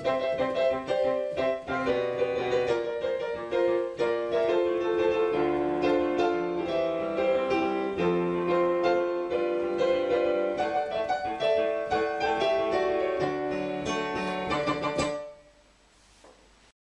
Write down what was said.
Música